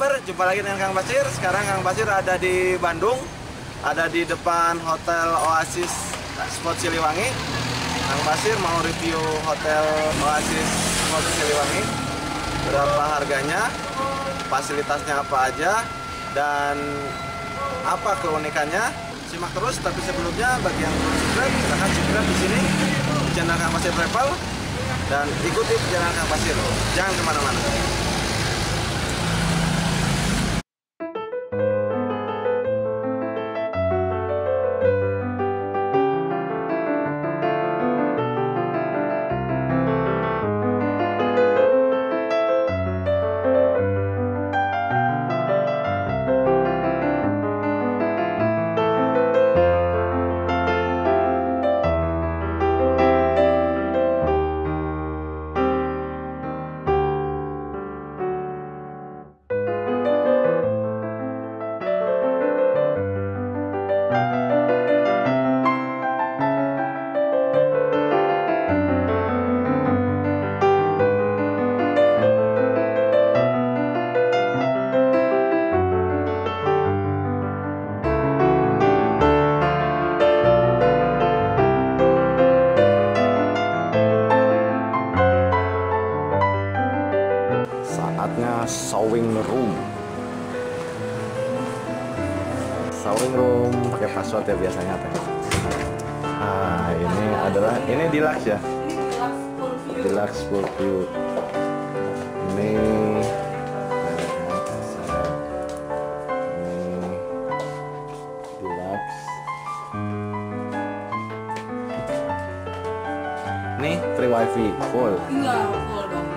youtuber, jumpa lagi dengan Kang Basir. Sekarang Kang Basir ada di Bandung, ada di depan Hotel Oasis Spot Siliwangi. Kang Basir mau review Hotel Oasis Spot Siliwangi. Berapa harganya, fasilitasnya apa aja, dan apa keunikannya. Simak terus, tapi sebelumnya bagi yang belum subscribe, silahkan subscribe di sini di channel Kang Basir Travel dan ikuti perjalanan Kang Basir. Jangan ke mana-mana. Sewing room pakai password ya biasanya teh. Ah, ini adalah ini deluxe ya. Deluxe full view. Ini ini free wifi full. Enggak, full dong.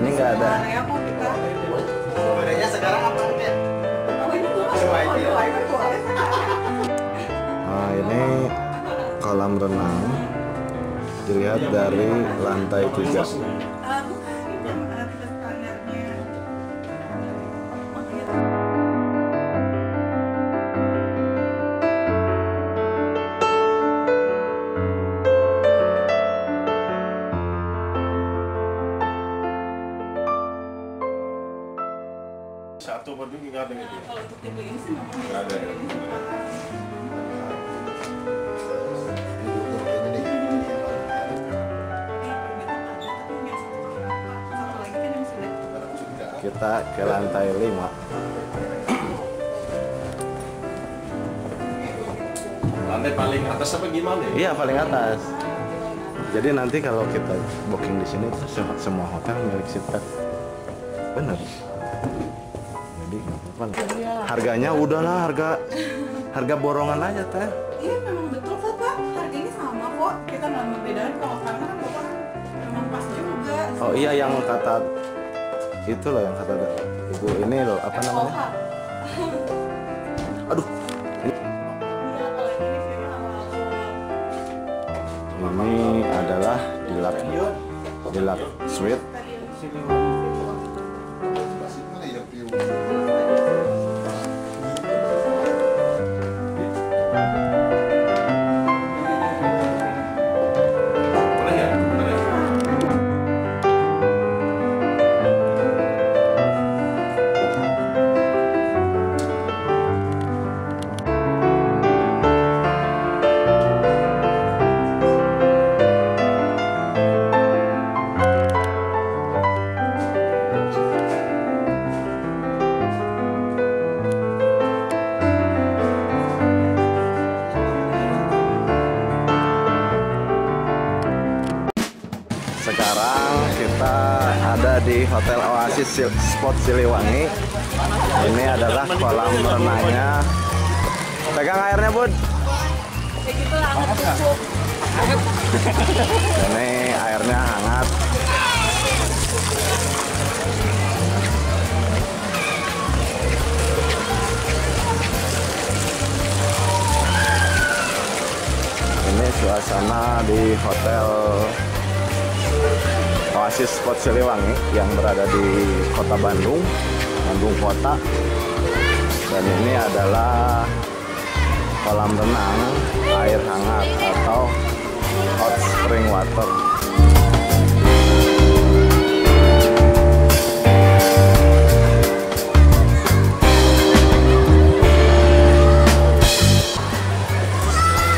Ini nggak ada. Nah, ini kolam renang dilihat dari lantai 3. Kita ke lantai 5. Lantai paling atas apa gimana? ya? Iya, paling atas. Jadi nanti kalau kita booking di sini semua hotel milik Sipet. Bener. Jadi nggak apa-apa. lah. Harganya udahlah harga harga borongan aja teh. Iya memang betul kok pak, harganya sama kok. Kita nggak membedakan kalau karena kan bapak memang pas juga. Oh iya yang kata itu loh yang kata ibu ini loh apa namanya? Aduh, ini adalah deluxe deluxe suite. Di Hotel Oasis Spot Siliwangi. Ini adalah kolam renangnya. Pegang airnya, Bud. Ini airnya hangat. Ini suasana di Hotel Oasis Spot Siliwangi yang berada di kota Bandung, Bandung Kota. Dan ini adalah kolam renang air hangat atau hot spring water.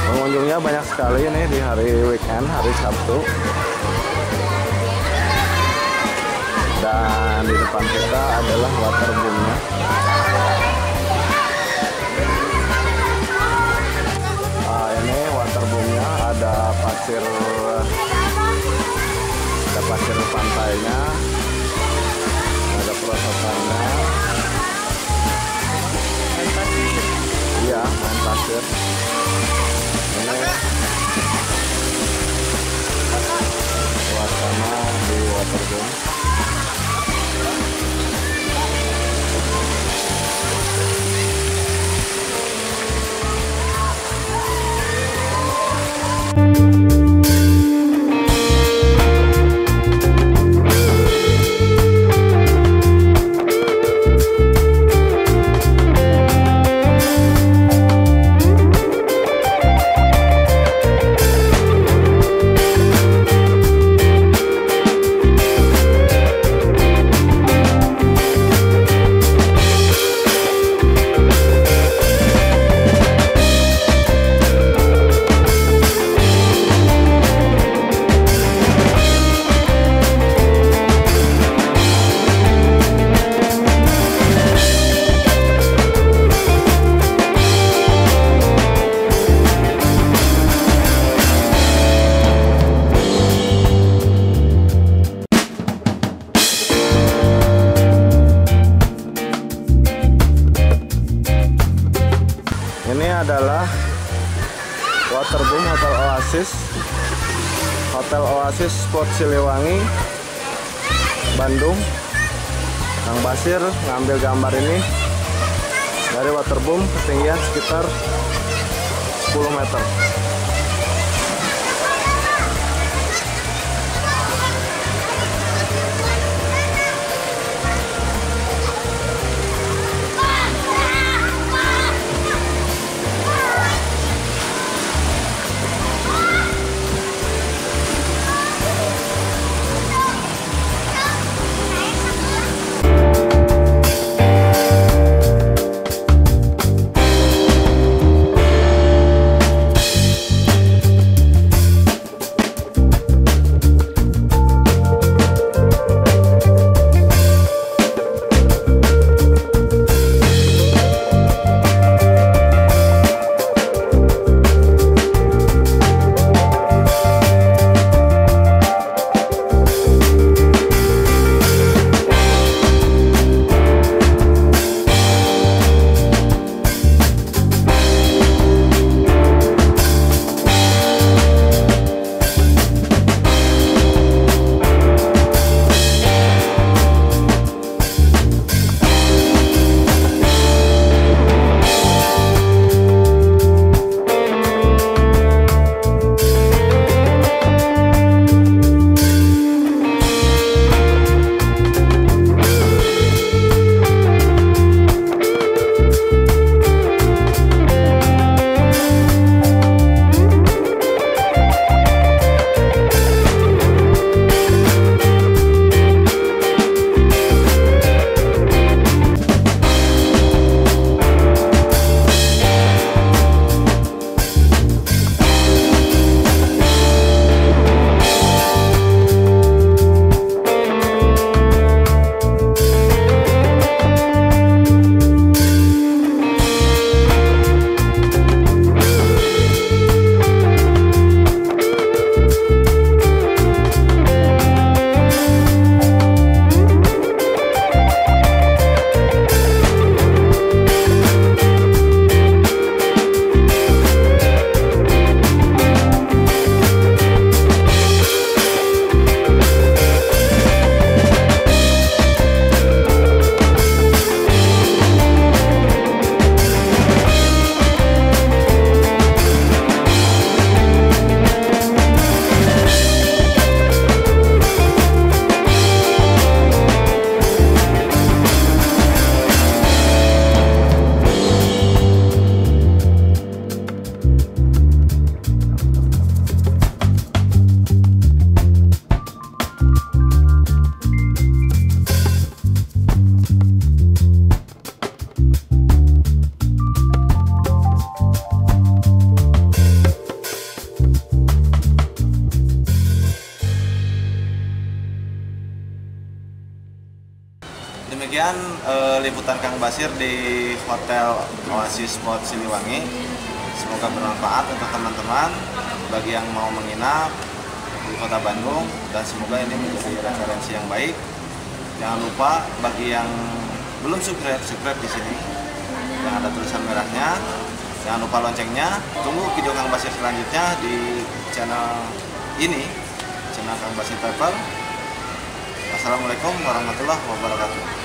Pengunjungnya banyak sekali ini di hari weekend, hari Sabtu. Dan di depan kita adalah waterboomnya. Ah, ini waterboomnya ada pasir ada pasir pantainya ada perosotannya. Iya main pasir. Ini suasana di waterboom Ini adalah Waterboom Hotel Oasis. Hotel Oasis Sport Siliwangi Bandung. Kang Basir ngambil gambar ini. Dari waterboom ketinggian sekitar 10 meter Demikian eh, liputan Kang Basir di Hotel Oasis Sport Siliwangi. Semoga bermanfaat untuk teman-teman bagi yang mau menginap di Kota Bandung dan semoga ini menjadi referensi yang baik. Jangan lupa bagi yang belum subscribe, subscribe di sini yang ada tulisan merahnya. Jangan lupa loncengnya. Tunggu video Kang Basir selanjutnya di channel ini, channel Kang Basir Travel. Assalamualaikum warahmatullahi wabarakatuh.